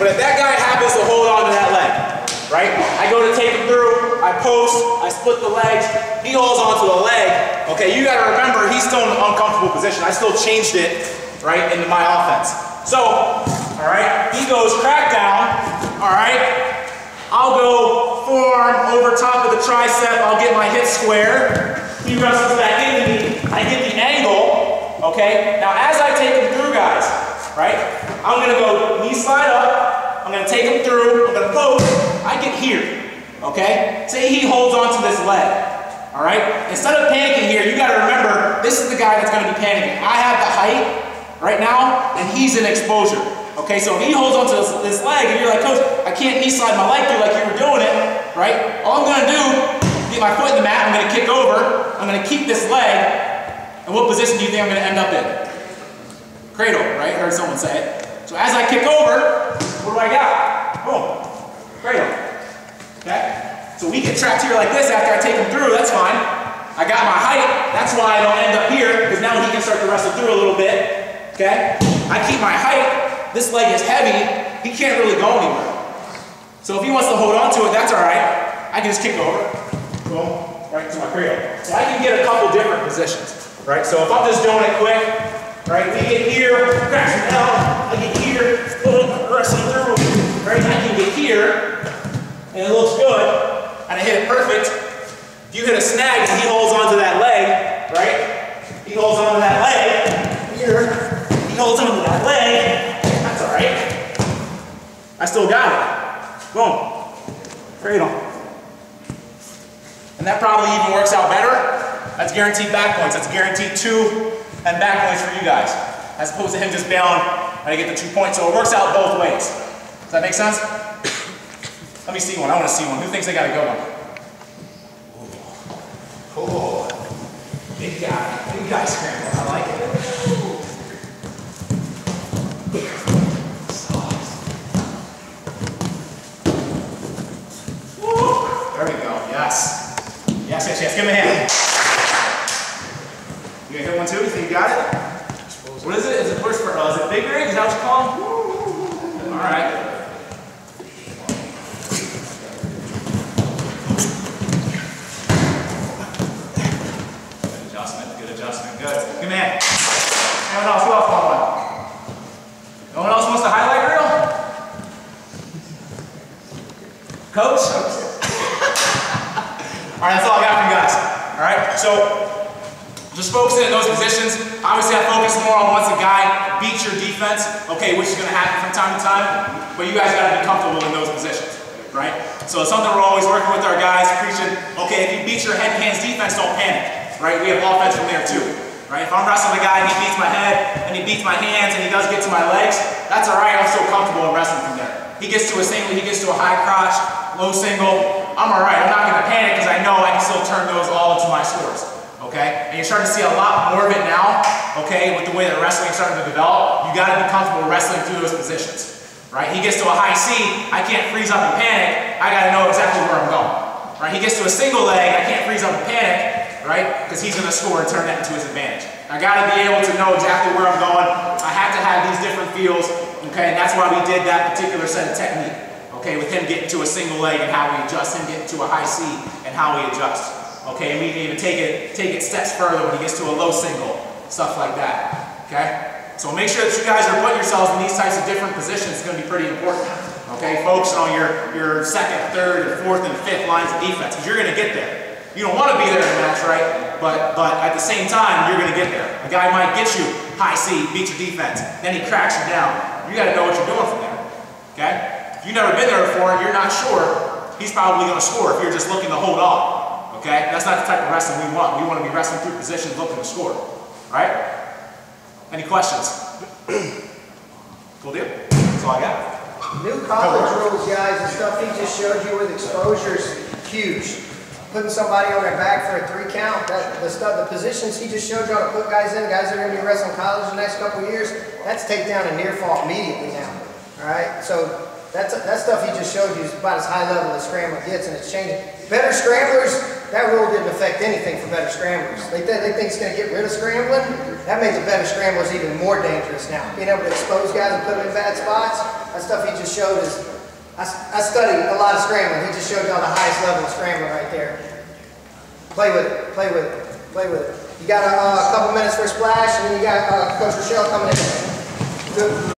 But if that guy happens to hold on to that leg, right? I go to take him through, I post, I split the legs, he holds onto the leg. Okay, you gotta remember he's still in an uncomfortable position. I still changed it, right, into my offense. So, all right, he goes crack down, all right? I'll go forearm over top of the tricep, I'll get my hip square. He wrestles back into me, I get the angle, okay? Now as I take him through, guys, right? I'm gonna go knee slide up, I'm gonna take him through, I'm gonna post, I get here, okay? Say he holds onto this leg, all right? Instead of panicking here, you gotta remember, this is the guy that's gonna be panicking. I have the height right now, and he's in exposure, okay? So if he holds onto this, this leg, and you're like, coach, I can't knee slide my leg through like you were doing it, right? All I'm gonna do, get my foot in the mat, I'm gonna kick over, I'm gonna keep this leg, and what position do you think I'm gonna end up in? Cradle, right? I heard someone say it. So as I kick over, what do I got? Oh, boom, cradle, okay? So we get trapped here like this after I take him through, that's fine. I got my height, that's why I don't end up here, because now he can start to wrestle through a little bit, okay? I keep my height, this leg is heavy, he can't really go anywhere. So if he wants to hold on to it, that's all right. I can just kick over, boom, right to my cradle. So I can get a couple different positions, right? So if I'm just doing it quick, right, we get here, crashing down, I get here, boom, wrestling through, right? I can get here, and it looks good, and I hit it perfect. If you hit a snag and he holds onto that leg, right? He holds onto that leg, here, he holds onto that leg, that's all right. I still got it. Boom. Cradle. And that probably even works out better. That's guaranteed back points. That's guaranteed two and back points for you guys. As opposed to him just bailing and I get the two points. So it works out both ways. Does that make sense? Let me see one. I want to see one. Who thinks they got a good one? Oh, big guy. I like it. There we go. Yes. Yes, yes. Give him a hand. You gonna hit one too? You think you got it? What is it? Is it push for? Uh, is it big rig? Is that what you call? All right. Good adjustment. Good adjustment. Good. Give me hand. Anyone else? Who else one? No one else wants to highlight reel? Coach? all right, that's all I got for you guys. All right, so just focusing in those positions. Obviously, I focus more on once a guy beats your defense, okay, which is going to happen from time to time, but you guys got to be comfortable in those positions, right? So it's something we're always working with our guys, preaching, okay, if you beat your head hands defense, don't panic, right? We have offense from there too, right? If I'm wrestling a guy and he beats my head, and he beats my hands, and he does get to my legs, that's all right, I'm still comfortable in wrestling from there. He gets to a single, he gets to a high crotch, low single, I'm all right. I'm not going to panic because I know I can still turn those all into my scores. Okay? And you're starting to see a lot more of it now, okay, with the way that wrestling is starting to develop. You got to be comfortable wrestling through those positions. Right? He gets to a high C, I can't freeze up and panic. I got to know exactly where I'm going. Right? He gets to a single leg, I can't freeze up and panic, right? Because he's going to score and turn that into his advantage. I got to be able to know exactly where I'm going. I have to have these different feels, okay? And that's why we did that particular set of technique. Okay, with him getting to a single leg and how we adjust, him getting to a high C and how we adjust. Okay, and we can even take it, take it steps further when he gets to a low single, stuff like that. Okay? So make sure that you guys are putting yourselves in these types of different positions. It's going to be pretty important. Okay, focus on your, your second, third, and fourth, and fifth lines of defense because you're going to get there. You don't want to be there in a match, right? But, but at the same time, you're going to get there. A guy might get you high C, beat your defense, then he cracks you down. You got to know what you're doing from there. Okay? If you've never been there before, and you're not sure, he's probably going to score if you're just looking to hold on. Okay? That's not the type of wrestling we want. We want to be wrestling through positions looking to score. Right? Any questions? cool deal. That's all I got. New college rules, guys, and stuff he just showed you with exposures, huge. Putting somebody on their back for a three count, that, the stuff, the positions he just showed you how to put guys in, guys that are gonna be wrestling college the next couple years, that's takedown and near fall immediately now. All right, so that's, that stuff he just showed you is about as high level as scrambler gets, and it's changing. Better scramblers, that rule didn't affect anything for better scramblers. They, th they think it's going to get rid of scrambling. That makes the better scramblers even more dangerous now. Being able to expose guys and put them in bad spots, that stuff he just showed is, I, I studied a lot of scrambling. He just showed y'all the highest level of scrambling right there. Play with it, play with it, play with it. You got a, uh, couple minutes for a splash, and then you got uh, Coach Rochelle coming in. Good.